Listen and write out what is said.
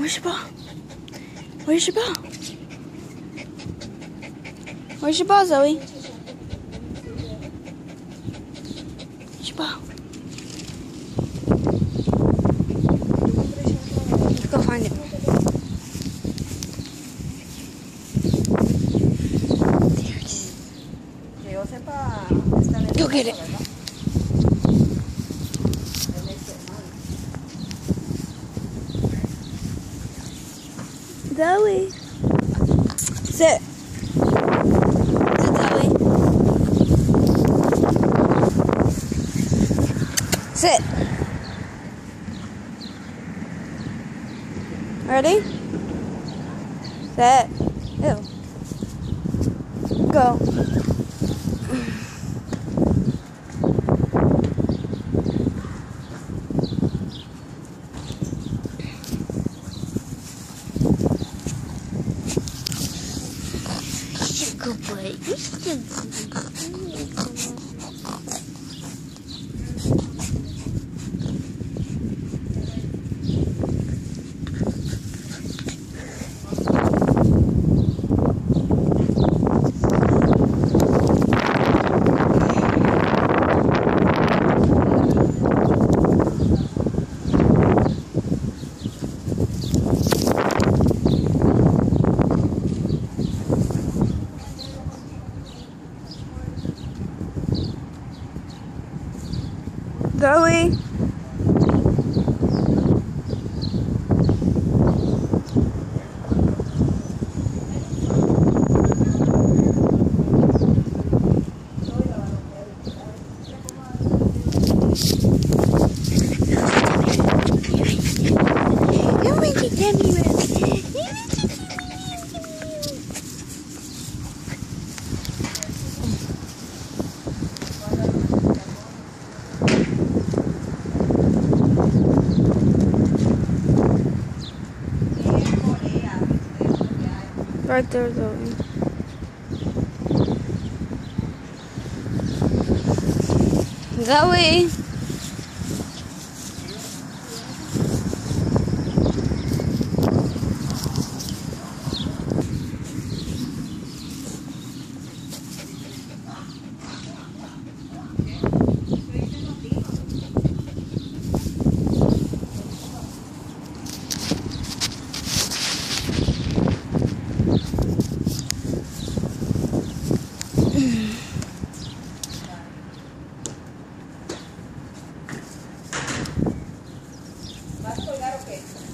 Where's your ball? Where's your ball? Where's your ball, Zoe? Where's your ball? Let's go find it. There it is. Que yo sepa, está en el Go get it. Zoe. Sit. Sit, Zoe. Sit. Ready? Set. Ew. Go. 可不可以借你给 Zoe. Right there, Zoe. Zoe. ¿Vas a colgar o qué?